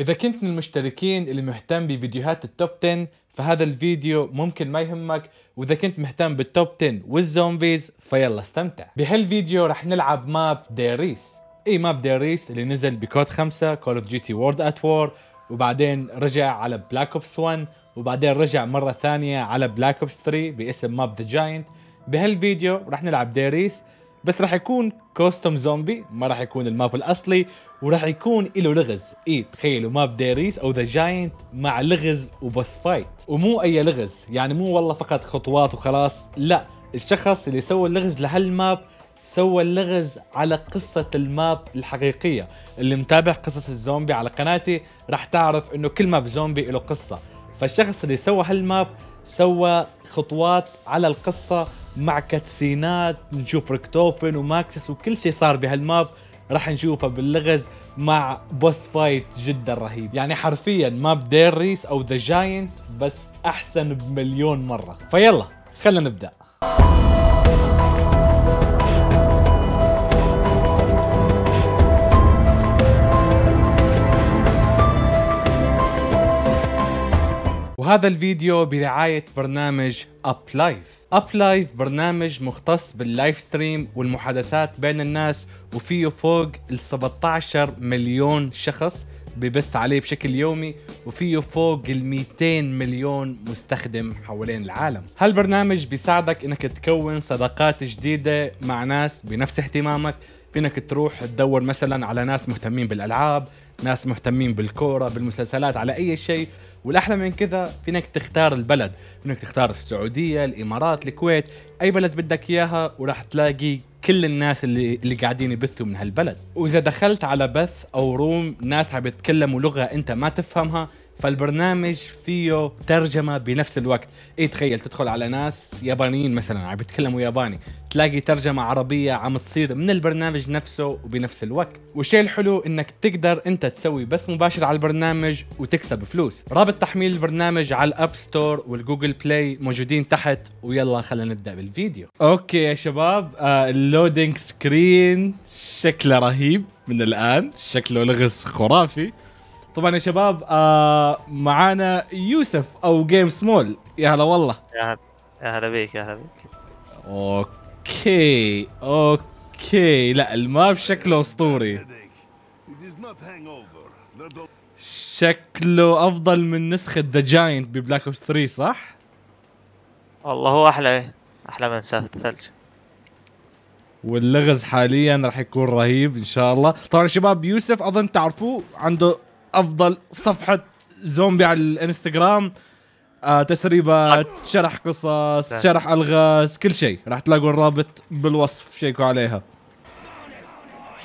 إذا كنت من المشتركين اللي مهتم بفيديوهات ال top 10 فهذا الفيديو ممكن ما يهمك. وإذا كنت مهتم بال top 10 وال zombies فيلا استمتع. بهالفيديو رح نلعب map Der Riese إي map Der Riese اللي نزل بكود 5 Call of Duty World at War وبعدين رجع على Black Ops 1 وبعدين رجع مرة ثانية على Black Ops 3 باسم map The Giant بهالفيديو رح نلعب Der Riese بس راح يكون custom zombie ما راح يكون ال map الأصلي. وراح يكون له لغز. اي تخيلوا map Der Riese أو The Giant مع لغز و boss fight. ومو أي لغز يعني مو والله فقط خطوات وخلاص لا الشخص اللي سوى اللغز لهال map سوى اللغز على قصة ال map الحقيقية. اللي متابع قصص الزومبي على قناتي راح تعرف إنه كل map zombie له قصة. فالشخص اللي سوى هال map سوى خطوات على القصة مع cutscenes ات نشوف ريكتوفن وماكسس وكل شيء صار بهال map. راح نشوفه باللغز مع boss fight جدا رهيب. يعني حرفيا map Der Riese أو The Giant بس أحسن بمليون مرة. فيلا خلينا نبدأ. وهذا الفيديو برعاية برنامج Uplive Uplive برنامج مختص بال live stream والمحادثات بين الناس وفيه فوق ال 17 مليون شخص ببث عليه بشكل يومي وفيه فوق ال 200 مليون مستخدم حوالين العالم. هالبرنامج بيساعدك إنك تكون صداقات جديدة مع ناس بنفس اهتمامك فينك تروح تدور مثلا على ناس مهتمين بالألعاب ناس مهتمين بالكورة بالمسلسلات على أي شيء. والأحلى من كذا فينك تختار البلد. فينك تختار السعودية الإمارات الكويت أي بلد بدك إياها وراح تلاقي كل الناس اللي اللي قاعدين يبثوا من هالبلد. وإذا دخلت على بث أو room ناس عم يتكلموا لغة أنت ما تفهمها. فالبرنامج فيه ترجمة بنفس الوقت. اي تخيل تدخل على ناس يابانيين مثلا عم يتكلموا ياباني تلاقي ترجمة عربية عم تصير من البرنامج نفسه وبنفس الوقت. والشيء الحلو إنك تقدر أنت تسوي بث مباشر على البرنامج وتكسب فلوس. رابط تحميل البرنامج على ال App Store وال Google Play موجودين تحت ويلا خلينا نبدأ بالفيديو. Okay يا شباب آه ال loading screen شكله رهيب من الآن شكله لغز خرافي. طبعا يا شباب آه معانا يوسف أو Game Small يا هلا والله. يا هلا يا هلا بيك يا هلا بيك. Okay okay. لا ال map شكله أسطوري. شكله أفضل من نسخة The Giant ب Black Ops 3 صح؟ والله هو أحلى أحلى من سالفة الثلج واللغز حاليا راح يكون رهيب إن شاء الله. طبعا يا شباب يوسف أظن تعرفوه عنده أفضل صفحة زومبي على الإنستغرام. آه تسريبات شرح قصص نعم. شرح ألغاز كل شيء. راح تلاقوا الرابط بالوصف شيكوا عليها.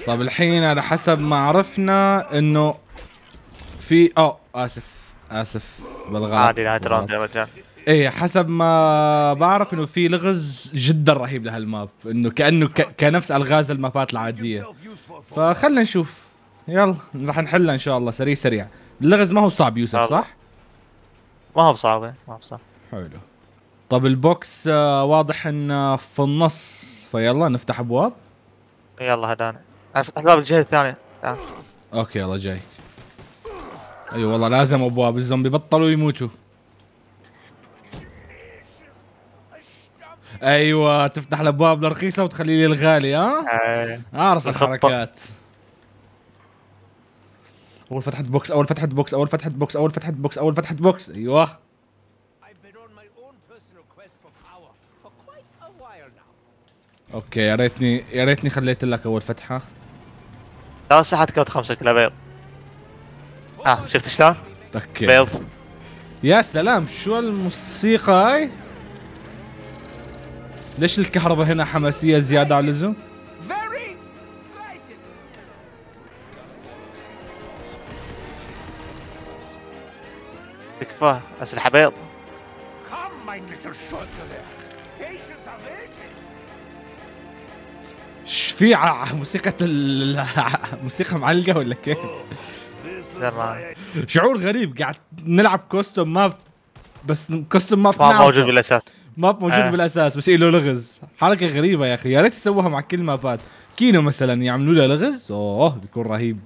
طب الحين على حسب ما عرفنا إنه في آه آسف آسف بالغلط. عادي. Round يا رجال إيه حسب ما بعرف إنه في لغز جدا رهيب لهال map. إنه كأنه ك... كنفس ألغاز ال map ات العادية. فخلنا نشوف. يلا راح نحلها إن شاء الله سريع سريع. اللغز ما هو صعب يوسف يلا. صح؟ ما هو بصعب ما هو بصعب. حلو. طب ال box آه، واضح انه في النص فيلا نفتح أبواب. يلا هدانا أنا. فتح الباب الجهة الثانية. تعال. Okay يلا جاي. اي أيوة والله لازم أبواب الزومبي بطلوا يموتوا. أيوه تفتح الأبواب الرخيصة وتخلي لي الغالي ها؟ آه، أعرف. الحركات. أول فتحة box أول فتحة box أول فتحة box أول فتحة box أول فتحة box أيوه. Okay يا ريتني يا ريتني خليت لك أول فتحة. ترى ساحة كود خمسة كلها بيض. آه شفت شلون؟ Okay. بيض. يا سلام شو الموسيقى هاي؟ ليش الكهرباء هنا حماسية زيادة على اللزوم Patience are waiting. ش في موسيقى ال... موسيقى معلقة ولا كيف؟ شعور غريب. قاعد نلعب custom map بس custom map ما. موجود بالأساس. map موجود آه. بالأساس بس له لغز. حركة غريبة يا أخي. يا ريت يسووها مع كل map ات كينو مثلا يعملوا له لغز؟ أوه بيكون رهيب.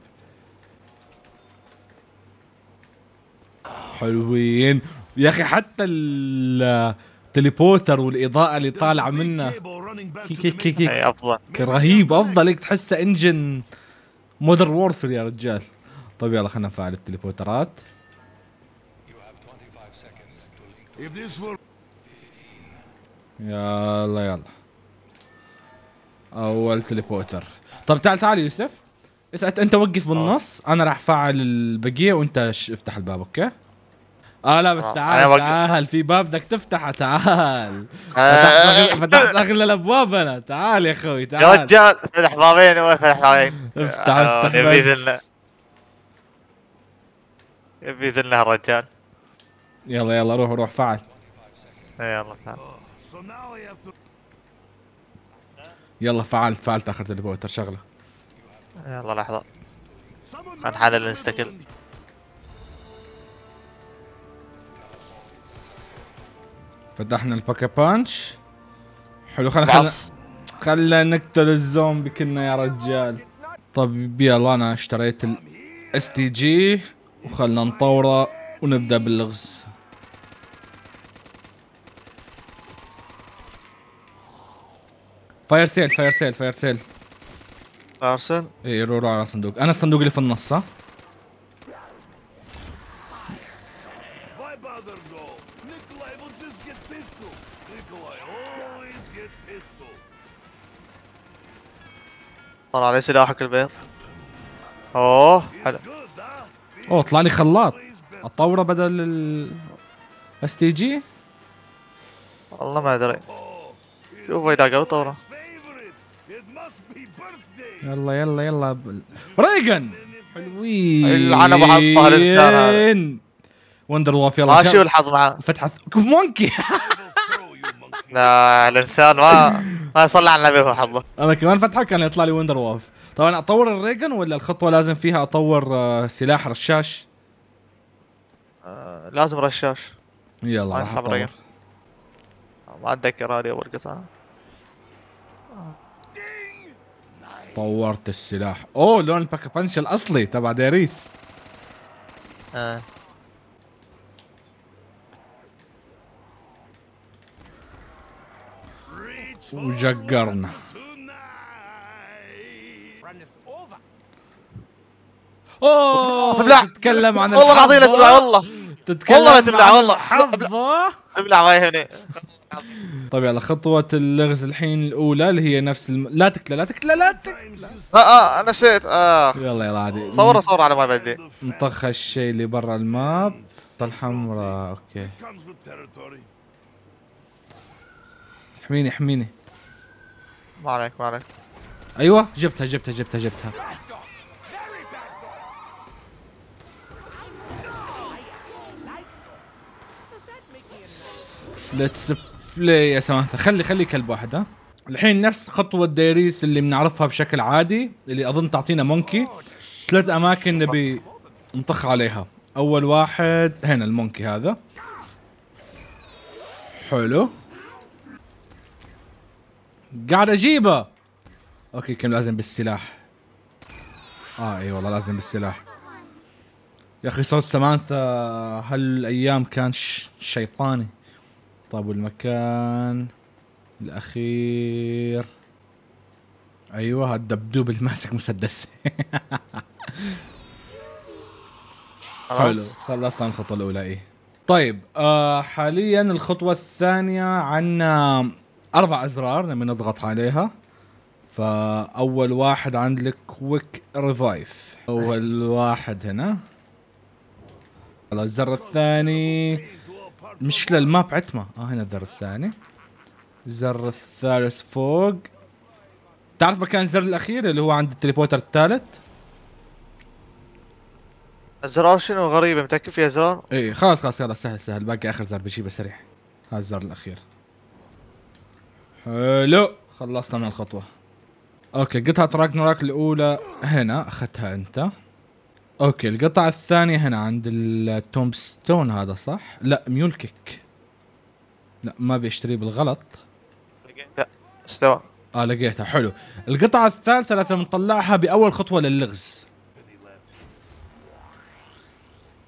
حلوين. يا أخي حتى ال teleporter والإضاءة اللي طالعة منه. كيكي كي رهيب أفضل. هيك تحسه engine Modern Warfare يا رجال. طيب يلا خلينا نفعل ال teleporter ات. يلا يلا. أول teleporter. طب تعال تعال يوسف. اسأل أنت وقف بالنص. أنا راح افعل البقية وأنت افتح الباب أوكي؟ آه لا بس آه، تعال وقف. تعال في باب بدك تفتحه تعال. فتحت آه، فتحت أغلى الأبواب أنا. تعال يا أخوي يا تعال. رجال فتح بابين وفتح بابين. افتح آه، افتح يبي ذله بس يبي ذله الرجال يلا يلا روح روح فعل. إي يلا to يلا فعلت فعلت اخر teleporter شغلة. يلا لحظة. the الانستكل. فتحنا ال Pack-a-Punch. حلو خلينا بعض خلينا نقتل الزومبي كنا يا رجال. طيب يلا أنا اشتريت ال STG وخلنا نطوره ونبدأ باللغز فاير سيل فاير سيل فاير سيل ارسل اي روح روح على صندوق. أنا الصندوق اللي في النص ها؟ طلع لي سلاحك البيض أوه حلو? أوه طلع لي خلاط. اطوره بدل ال اس تي جي والله ما أدري شوفوا إذا قالوا طوره. يلا يلا يلا. ريجن حلوين أبو حطها الإنسان هذا. وندر ووف يلا شا- والحظ معاه كوف مونكي الإنسان ما ما يصلي على النبي حظه أنا كمان فتحة كان يطلع لي وندر ووف طبعا أطور الريجن ولا الخطوة لازم فيها أطور آه، سلاح رشاش؟ آه، لازم رشاش. يلا راح أطور. ب Ray Gun. ما اتذكر هذه اول قصه طورت السلاح. أوه لون ال Pack-a-Punch الأصلي تبع ديريس. آه. وجقرنا. أوه ابلع. تتكلم عن والله العظيم. تبلع والله. تتكلم والله تبلع والله. الحظة ابلع ما يهمني طيب يلا خطوة اللغز الحين الأولى اللي هي نفس الم... لا تكلى لا تكلى لا you آه آه نسيت. آه يلا يلا عادي. صوره صوره على ما بدي. نطخ الشيء اللي برا الماب. الحمراء أوكي. Comes with territory. احميني احميني. ما عليك ما عليك أيوه جبتها جبتها جبتها جبتها. let's play يا سماحة خلي خلي كلب واحد ها. الحين نفس خطوة ديريس اللي بنعرفها بشكل عادي اللي أظن تعطينا monkey. ثلاث أماكن نبي نطخ عليها. أول واحد هنا ال monkey هذا. حلو. قاعد أجيبه. أوكي كم لازم بالسلاح؟ آه إي والله لازم بالسلاح. يا أخي صوت سمانثا هالأيام كان ش... شيطاني. طيب والمكان الأخير. أيوه الدبدوب اللي ماسك مسدس. حلو. خلصنا الخطوة الأولى إيه طيب آه حاليا الخطوة الثانية عندنا أربع أزرار نبي نضغط عليها. فأول واحد عند ال Quick Revive. أول واحد هنا. الزر الثاني مشكلة ال map عتمة. آه هنا الزر الثاني. الزر الثالث فوق. تعرف مكان الزر الأخير اللي هو عند ال teleporter الثالث؟ الزرار شنو؟ غريبة متأكد في أزرار؟ إيه خلاص خلاص يلا سهل سهل. باقي آخر زر بجيبه سريع. هذا الزر الأخير. حلو خلصنا من الخطوة. okay قطعة Ragnarok الأولى هنا أخذتها أنت. okay القطعة الثانية هنا عند ال Tombstone هذا صح؟ لا Mule Kick لا ما بيشتري بالغلط. لقيته استوى آه لقيتها. حلو. القطعة الثالثة لازم نطلعها بأول خطوة للغز.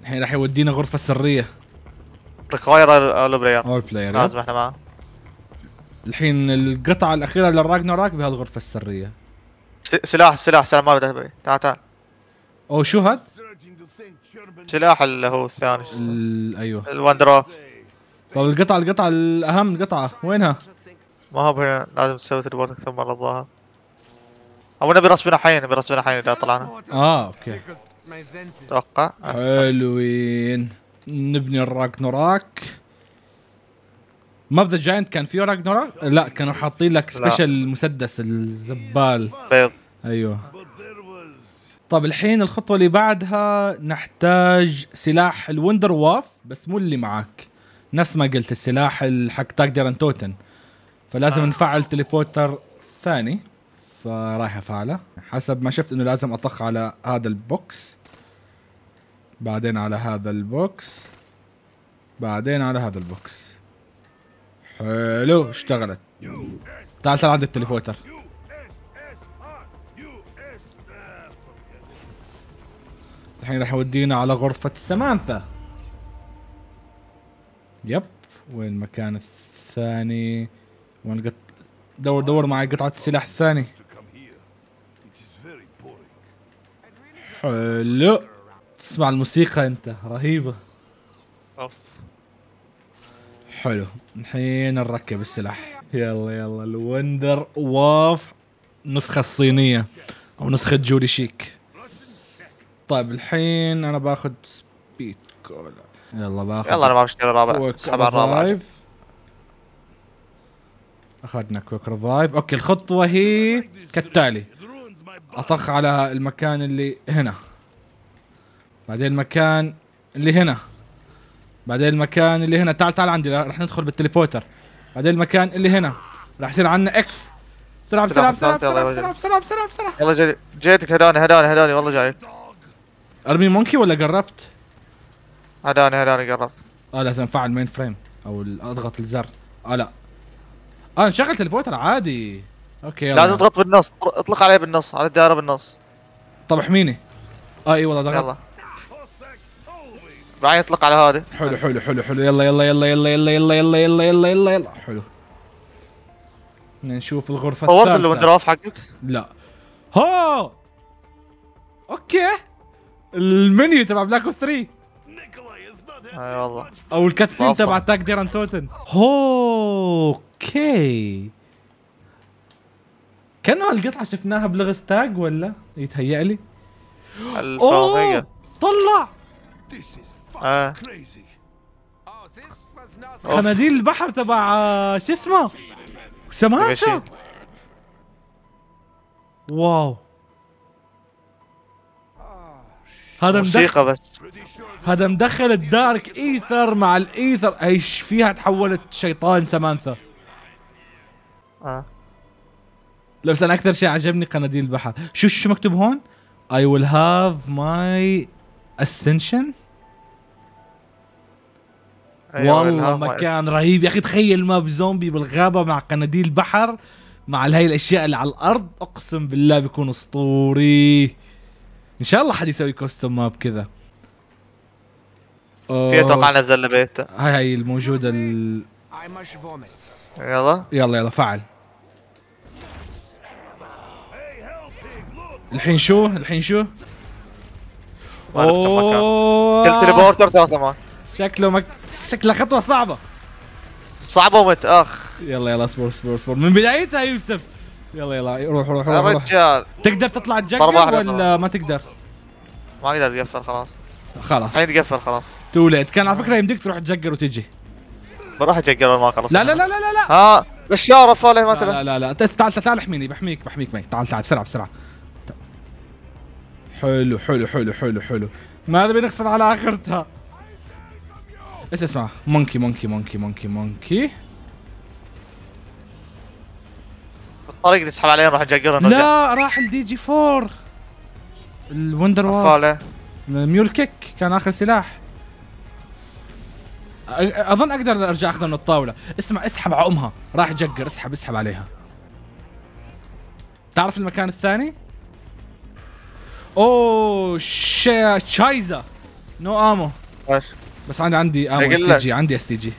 الحين راح يودينا غرفة سرية. ريكواير اول بلاير اول بلاير لازم إحنا معاه الحين القطعة الأخيرة للراجناروك بهالغرفة السرية. سلاح سلاح سلاح ما بدأ تعال تعال. أو شو هذا؟ سلاح اللي هو الثاني. ال- أيوه. الوندر أوف. طب القطعة القطعة الاهم القطعه وينها؟ ما هو هنا لازم تسوي تليبورت أكثر مرة الظاهر. أو نبي راس بناحين نبي راس بناحين إذا طلعنا. آه أوكي. أتوقع. حلوين. نبني الراجنوراك ما ذا جاينت كان فيه راجنوراك لا كانوا حاطين لك سبيشل مسدس الزبال. بيض أيوه. there was طب الحين الخطوة اللي بعدها نحتاج سلاح الوندر واف بس مو اللي معاك. نفس ما قلت السلاح ال- حق ان توتن فلازم نفعل تليبورتر ثاني. فرايح أفعله. حسب ما شفت إنه لازم أطخ على هذا ال box. بعدين على هذا ال box. بعدين على هذا ال box. حلو اشتغلت تعال تعال عند it. الحين راح يودينا على غرفة سمانثا yep وين المكان الثاني وين قط دور دور معي قطعة السلاح الثاني. حلو تسمع الموسيقى أنت رهيبة أوف. حلو. الحين نركب السلاح. يلا يلا. ال Wunderwaffe نسخة الصينية أو نسخة جولي شيك. طيب الحين أنا باخذ Speed Cola. يلا باخذ يلا أنا ما بشتري الرابع اسحب على الرابع أخذنا Quick Revive. okay الخطوة هي كالتالي. أطخ على المكان اللي هنا. بعدين المكان اللي هنا. بعدين المكان اللي هنا تعال تعال عندي راح ندخل بال teleporter. بعدين المكان اللي هنا راح يصير عندنا X بسرعة بسرعة بسرعة بسرعة. بسرعة بسرعة بسرعة. يلا جي- جيتك هداني هداني هداني والله جاي. أرمي monkey ولا قربت؟ هداني هداني قربت. آه لازم افعل mainframe أو أضغط الزر. آه لا. آه نشغل teleporter عادي. okay يلا. لازم تضغط بالنص اطلق عليه بالنص على الدائرة بالنص. طب احميني. آه إي والله ضغط يلا. بعدين اطلق على هذه حلو حلو حلو حلو يلا يلا يلا يلا يلا يلا يلا يلا يلا يلا يلا حلو نشوف الغرفة طورت الثالثة ال Wunderwaffe حقك لا ها أوكي المنيو تبع بلاك اوف 3 Nikolai is not happy اي والله. أو الكاتسين. تبع تاك ديران توتن أوكي كانه هالقطعة شفناها بلغة ستاج ولا يتهيأ لي الفوقية اوه طلع This is آه. خناديل البحر تبع آه، شو اسمه؟ سماشة wow. هذا موسيقى مدخل بس هذا مدخل ال Dark Aether مع ال Aether. إيش فيها تحولت شيطان سمانثا. آه. لا بس أنا أكثر شيء عجبني قناديل البحر. شو شو مكتوب هون؟ I will have my ascension أيوة، والله مكان رهيب. يا أخي تخيل map زومبي بالغابة مع قناديل بحر مع هاي الأشياء اللي على الأرض. أقسم بالله بيكون أسطوري. إن شاء الله حد يسوي custom map كذا. في أتوقع أوه. نزل بيت. هاي هاي الموجودة ال... يلا. يلا يلا فعل. الحين شو؟ الحين شو. كل teleporter ثلاثة شكله مك... شكله خطوة صعبة. صعب ومت أخ. يلا يلا اصبر اصبر اصبر. من بدايتها يوسف. يلا يلا روح روح يا روح, روح. رجال. تقدر تطلع واحدة ولا. ما تقدر؟ ما أقدر أتقفل خلاص. خلاص. الحين تقفل خلاص. too late كان على فكرة يمديك تروح تجقر وتجي. بروح أجقر ما خلص. لا لا لا لا لا لا. ها؟ بشار فالح ما لا انتبه لا لا, لا. تعال تعال احميني بحميك بحميك معي تعال تعال بسرعة ت- حلو حلو حلو حلو حلو. ما نبي نخسر على آخرتها؟ بس اسمع. مونكي مونكي مونكي مونكي مونكي الطريق نسحب عليه نروح نجقر نرجع. لا راح الدي جي 4 الوندر وار ميول كيك كان آخر سلاح. أظن أقدر أرجع اخذه من الطاولة. اسمع اسحب على أمها. راح جقر اسحب اسحب عليها. تعرف المكان الثاني؟ أوه شا... شايزا. نو آمو. إيش؟ بس عندي عندي أمو اس تي لك. جي عندي اس تي جي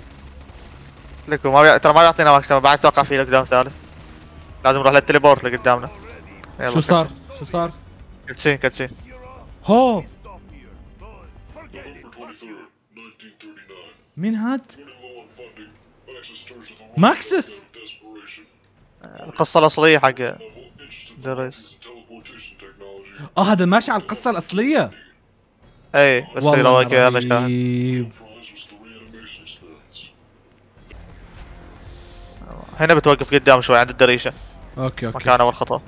لكم ما بي... ترى ما بيعطينا ماكس بعد أتوقع في لوك داون ثالث لازم نروح للتليبورت اللي قدامنا شو صار؟ شو صار؟ كاتسين كاتسين هو. مين هاد؟ ماكسس القصة الأصلية حق Der Riese آه هذا ماشي على القصة الأصلية اي بس لو رهيب. هنا بتوقف قدام شوي عند الدريشة. okay okay. مكان أول خطوة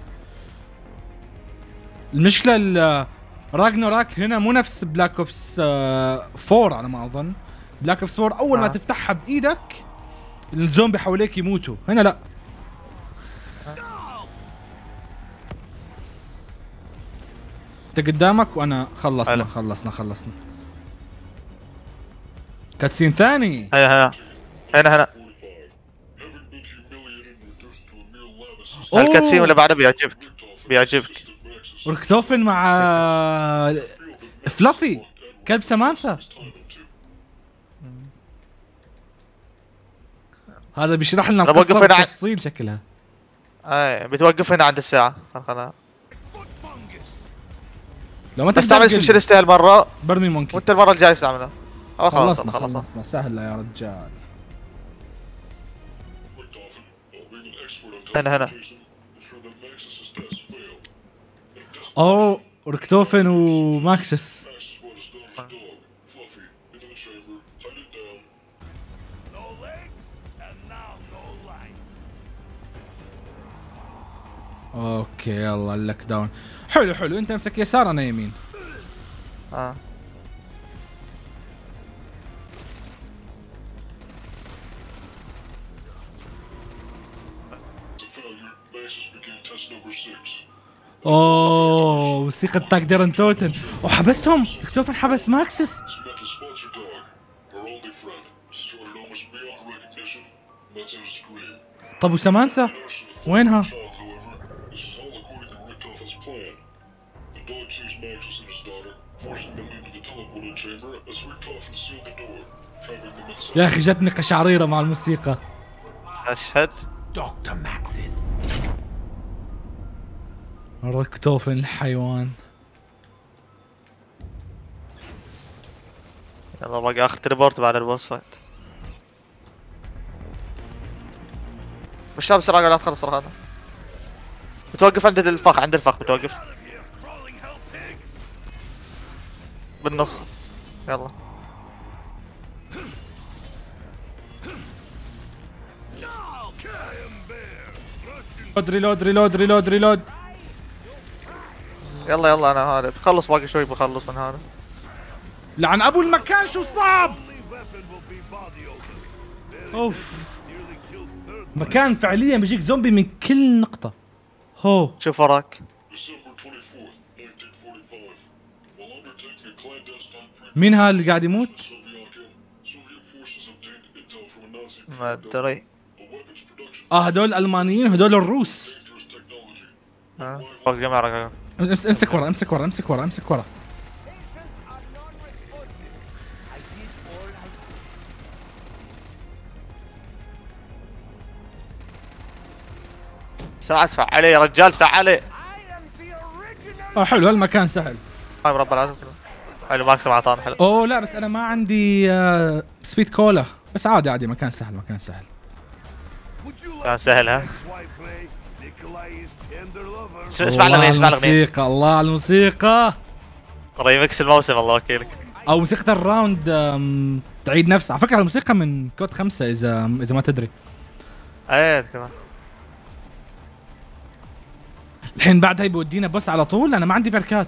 المشكلة ال Ragnarok هنا مو نفس Black Ops 4 على ما أظن. Black Ops 4 أول ما آه. تفتحها بإيدك الزومبي حواليك يموتوا. هنا لا. انت قدامك وانا خلصنا حلو. خلصنا خلصنا. cutscene ثاني. هنا هنا هنا هنا ال cutscene اللي بعده بيعجبك؟ بيعجبك. وركتوفن مع Fluffy كلب سمانثا. هذا بيشرح لنا القصة بالتفصيل شكلها. أي بتوقف هنا عند الساعة. خلنا لو ما بس تقدر تعمل specialist هالمرة برمي monkey وانت المرة الجاية استعملها أو خلاص خلصنا خلاص. خلصنا. سهلة يا رجال. هنا هنا. اوه ركتوفن وماكسس. okay يلا ال lockdown حلو حلو. انت امسك يسار أنا يمين. آه. أوه موسيقى تاك ديرن توتن. وحبسهم ركتوفن حبس ماكسس طب وسمانثا وينها؟ يا أخي جتني قشعريرة مع الموسيقى. أشهد. Dr. Maxis. ركتوفن الحيوان. يلا باقي آخر تليبورت بعد البوس فايت. مش بسرعة لا تخلص صراحة بتوقف عند الفخ عند الفخ بتوقف. بالنص. يلا. reload reload reload reload reload يلا يلا أنا هذا بخلص باقي شوي بخلص من هذا لعن أبو المكان شو صعب. أوف. مكان فعليا بيجيك زومبي من كل نقطة. هو. شوف وراك مين هذا اللي قاعد يموت؟ ما أدري. آه هدول ألمانيين وهدول الروس. ها؟ فوق امسك ورا امسك ورا امسك ورا امسك ورا. ادفع عليه يا رجال original. آه حلو هالمكان سهل. هاي رب العالمين حلو ماكس ما اعطانا حلو. أوه لا بس أنا ما عندي آه Speed Cola. بس عادي عادي مكان سهل مكان سهل. كان سهل ها. اسمع على اسمع الأغنية الموسيقى الله على الموسيقى ريمكس الموسم الله وكيلك أو موسيقى ال round تعيد نفسها. على فكرة الموسيقى من COD خمسة إذا إذا ما تدري. إيه كمان الحين بعد هي بودينا boss على طول أنا ما عندي perk ات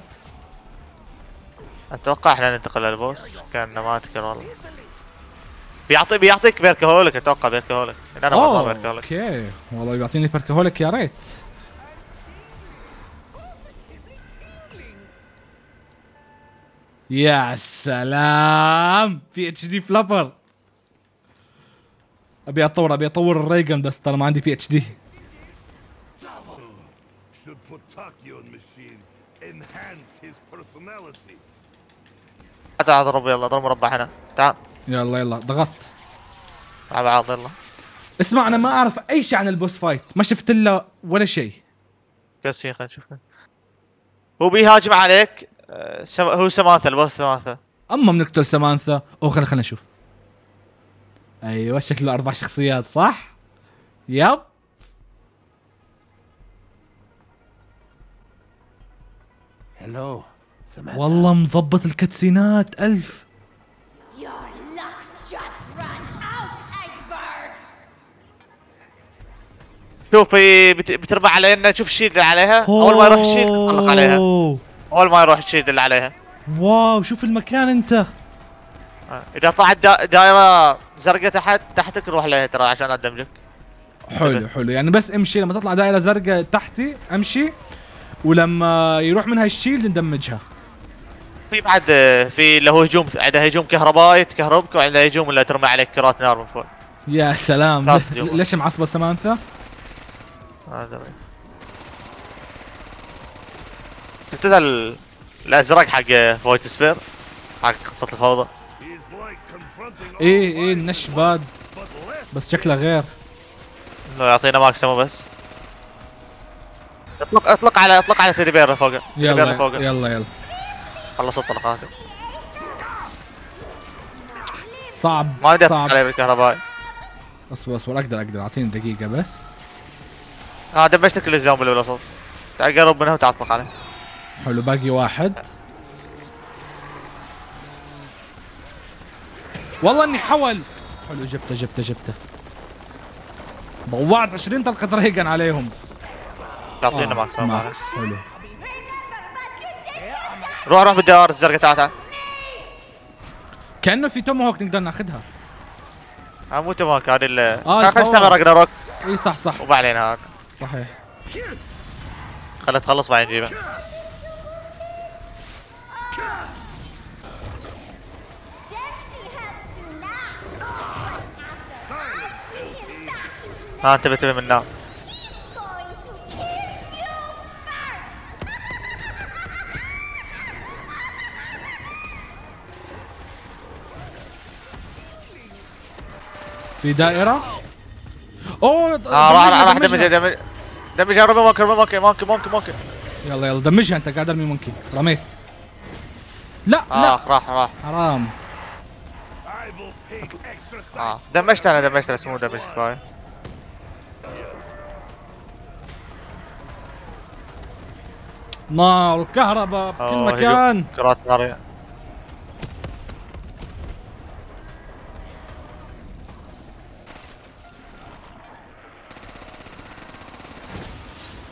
أتوقع إحنا ننتقل لل boss كان ما أذكر والله. بيعطي بيعطيك Perkaholic أتوقع Perkaholic أنا ضامن Perkaholic okay. والله بيعطيني Perkaholic يا ريت. يا سلام! PhD Flopper أبي أطور أبي أطور ال Ray Gun بس ترى ما عندي PhD Should put Tachyon machine. Enhance his personality. تعال اضرب يلا اضرب مربع هنا. تعال. يلا يلا. ضغطت مع بعض يلا اسمع أنا ما أعرف أي شيء عن البوس فايت. ما شفت له ولا شيء. كاسين خلينا نشوف هو بيهاجم عليك آه، سم... هو سماثة البوس سماثة أما بنقتل سمانثا أو خلينا خلينا نشوف. أيوه شكله أربع شخصيات صح؟ yep. Samantha. والله مضبط ال cutscene ات ألف. شوف هي بت... بتربع علينا. شوف ال shield اللي عليها. أول ما يروح ال shield تطلق عليها. أول ما يروح ال shield اللي عليها. wow شوف المكان انت. آه، إذا طلعت دا... دائرة زرقاء تحت تحتك روح لها ترى عشان ادمجك حلو حلو. يعني بس امشي. لما تطلع دائرة زرقاء تحتي امشي. ولما يروح منها الشيلد ندمجها. في بعد آه، في اللي هو هجوم عنده هجوم كهربائي تكهربك وعنده هجوم اللي ترمي عليك كرات نار من فوق. يا سلام. ليش معصبة سمانثا؟ هذا وين. شفت ذا ال- الأزرق حق void spear؟ حق قصة الفوضى؟ إيه إيه ال launch pad. بس شكله غير. إنه يعطينا max ammo بس. اطلق اطلق على اطلق على teddy bear فوق. يلا فوق. يلا يلا. خلص الطلقات صعب ما أقدر صعب. عليه بالكهرباء أصبر أصبر أقدر أقدر. أعطيني دقيقة بس. آه دمجت كل الزومبي اللي بالوسط تعال قرب منه وتعال اطلق عليه. حلو باقي واحد. والله إني حول. حلو جبته جبته جبته. ضوعت 20 طلقة Ray Gun عليهم. يعطينا آه، معنا. max حلو. روح روح بالدوار الزرقاء تعال تعال. كأنه في tomahawk نقدر ناخذها آه مو تماك هذه اللي آه، خلينا. نستمر راجناروك إي صح صح. وبعدين هاك. صحيح. خلينا تخلص بعدين نجيبه ها انتبه انتبه من النار! في دائرة؟ أوه آه راح دمجها، راح دمجها. دمج دمج دمج رمي ممكن رمي ممكن ممكن ممكن ممكن يلا يلا دمجها أنت قاعد أرمي مونكي. رميت. لا آه لا. راح راح. حرام. آه. دمجت أنا دمجت بس مو دمج. كفايه نار وكهرباء بكل مكان. كرات نار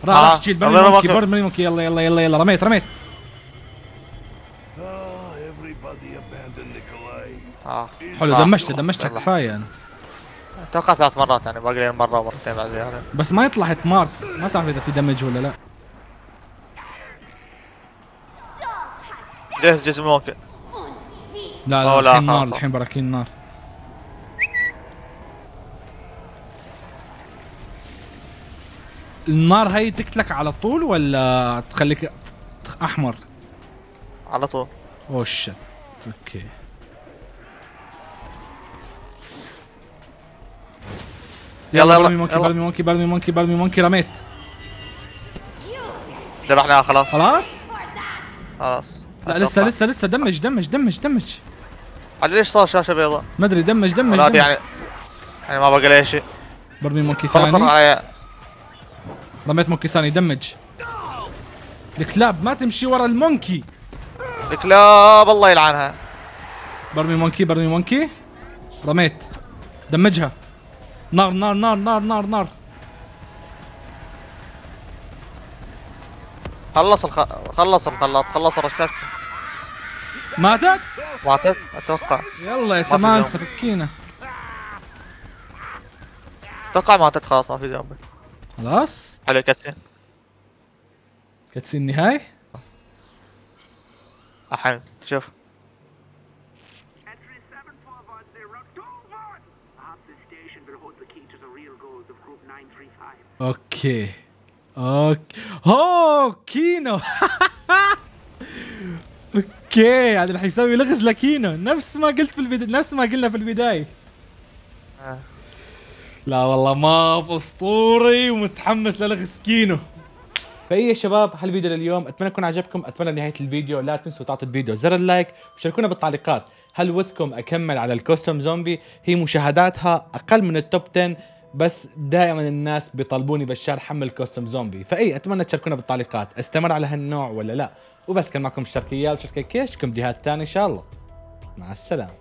راح آه، راح تشيل برمي رمي monkey. برمي monkey يلا يلا يلا يلا رميت رميت. آه حلو آه. دمجته دمجته يلا. كفاية أنا أتوقع ثلاث مرات يعني باقي مرة ومرتين بعد زياده بس ما يطلع hitmarker ما تعرف إذا في دمج ولا لا جهز جزء ممكن لا لا الحين نار. الحين براكين نار النار هي تقتلك على طول ولا تخليك أحمر؟ على طول oh shit okay يلا، يلا، برمي monkey. برمي monkey برمي monkey برمي monkey رميت ذبحناها خلاص خلاص؟ خلاص لا لسه. لسه لسه دمج دمج دمج دمج على ليش صار شاشة بيضاء؟ ما أدري دمج دمج, دمج. يعني يعني ما بقى لي شيء برمي monkey خلص خلص ثاني علي رميت monkey ثاني دمج. الكلاب ما تمشي ورا ال monkey. الكلاب الله يلعنها. برمي monkey برمي monkey. رميت. دمجها. نار نار نار نار نار نار. خلص الخ... خلص الخلاط خلص الرشاش. ماتت؟ ماتت أتوقع. يلا يا في سمانثا زومبي. فكينا أتوقع ماتت خلاص ما في زومبي خلاص. حلو cutscene cutscene النهاية الحين شوف Entry 712 October! Perhaps this station will hold the key to the real goals of Group 935. okay okay أوه كينو okay هذا رح يسوي لغز لكينو نفس ما قلت في البدايه نفس ما قلنا في البداية آه. لا والله ما أسطوري ومتحمس للغز كينو فايه يا شباب هالفيديو لليوم أتمنى يكون عجبكم أتمنى نهاية الفيديو لا تنسوا تعطوا الفيديو زر ال like وشاركونا بالتعليقات. هل ودكم أكمل على ال custom zombie؟ هي مشاهداتها أقل من ال top 10 بس دائما الناس بيطالبوني بشار حمل custom zombie. فأي أتمنى تشاركونا بالتعليقات. استمر على هالنوع ولا لا؟ وبس كان معكم شركيال وشركة كيش كم ثانية إن شاء الله. مع السلامة.